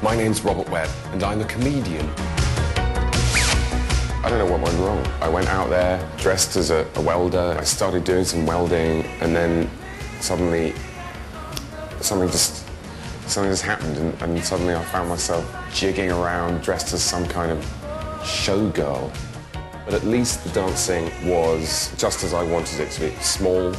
My name's Robert Webb, and I'm a comedian. I don't know what went wrong. I went out there dressed as a, a welder. I started doing some welding, and then suddenly something just something just happened, and, and suddenly I found myself jigging around dressed as some kind of showgirl. But at least the dancing was just as I wanted it to be. Small,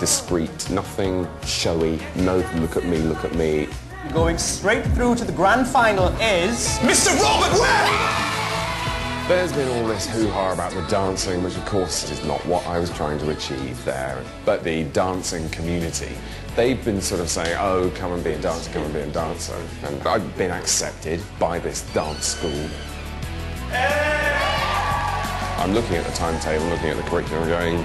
discreet, nothing showy, no look at me, look at me. Going straight through to the grand final is... Mr. Robert Webb! There's been all this hoo-ha about the dancing, which of course is not what I was trying to achieve there. But the dancing community, they've been sort of saying, oh, come and be a dancer, come and be a dancer. And I've been accepted by this dance school. I'm looking at the timetable, looking at the curriculum, going,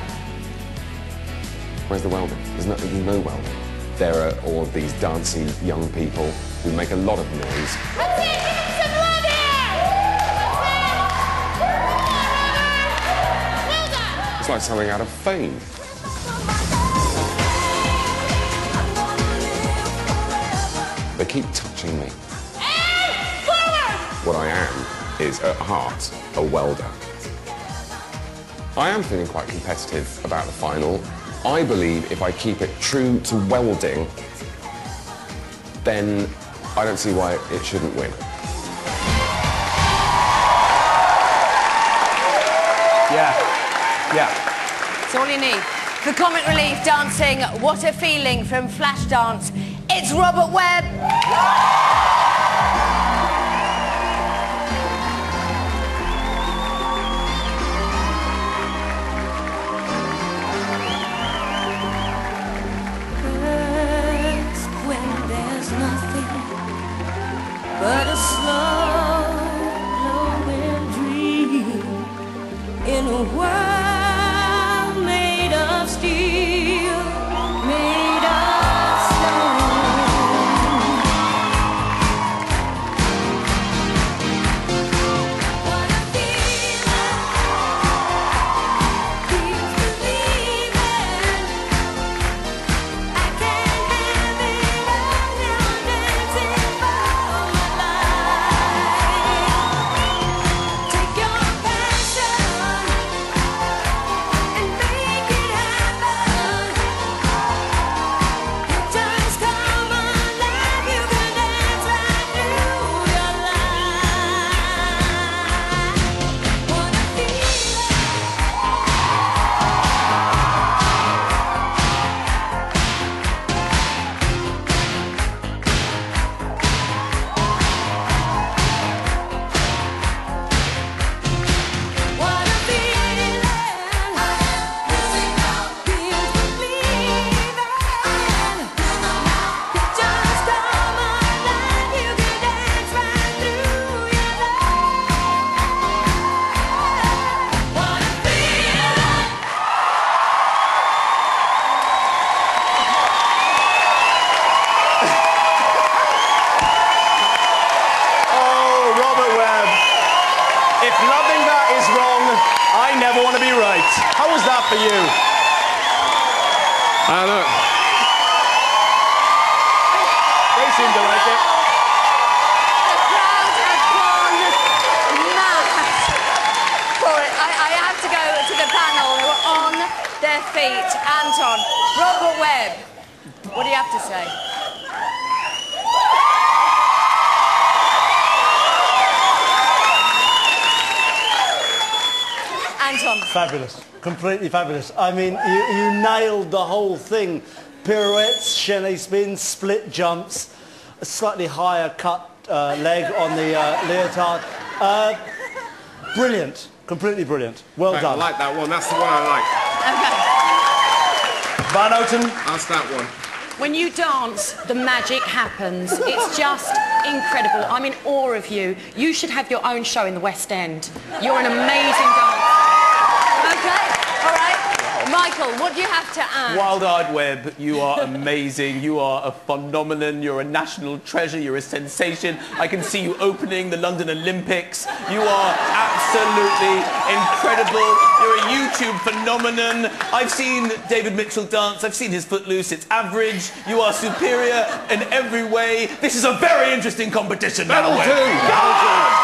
where's the welding? There's no, there's no welding. There are all of these dancing young people who make a lot of noise. It's like something out of fame. They keep touching me. What I am is, at heart, a welder. I am feeling quite competitive about the final. I believe if I keep it true to welding, then I don't see why it shouldn't win. Yeah, yeah. It's all you need. For comic relief dancing, what a feeling from Flashdance. It's Robert Webb. For you? Ah, know. They seem to like it. The crowd have gone mad for it. I have to go to the panel. They were on their feet. Anton, Robert Webb, what do you have to say? Anton, Fabulous. Completely fabulous. I mean, you, you nailed the whole thing. Pirouettes, chaîné spins, split jumps, a slightly higher cut uh, leg on the uh, leotard. Uh, brilliant. Completely brilliant. Well I done. I like that one. That's the one I like. okay. Van Outen, That's that one. When you dance, the magic happens. It's just incredible. I'm in awe of you. You should have your own show in the West End. You're an amazing dancer. Okay, all right. Michael, what do you have to add? Wild Art Webb, you are amazing. You are a phenomenon. You're a national treasure. You're a sensation. I can see you opening the London Olympics. You are absolutely incredible. You're a YouTube phenomenon. I've seen David Mitchell dance. I've seen his Footloose. It's average. You are superior in every way. This is a very interesting competition. That'll do. That'll do.